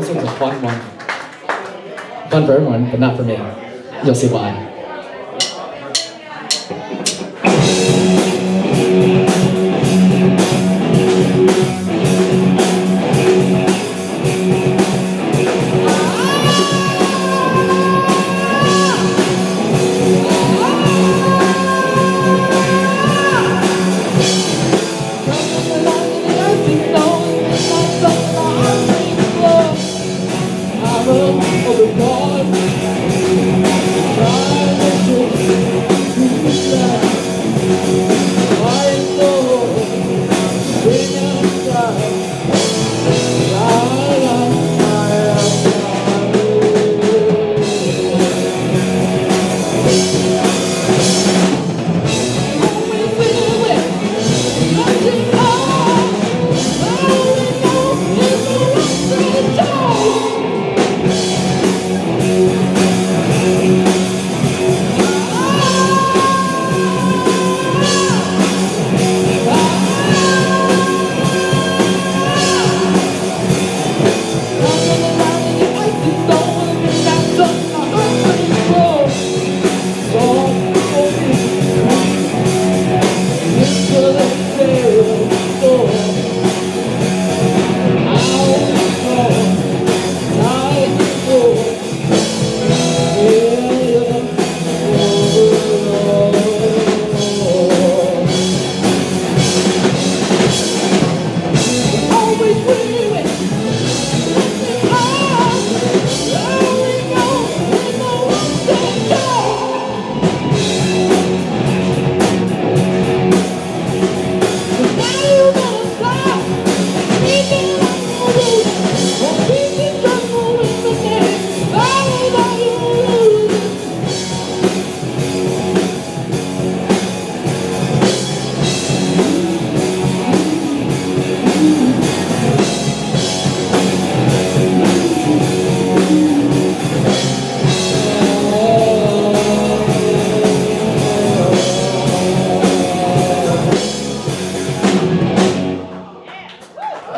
this one's a fun one. Fun for everyone, but not for me. You'll see why.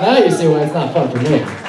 Now you see why it's not fun for me.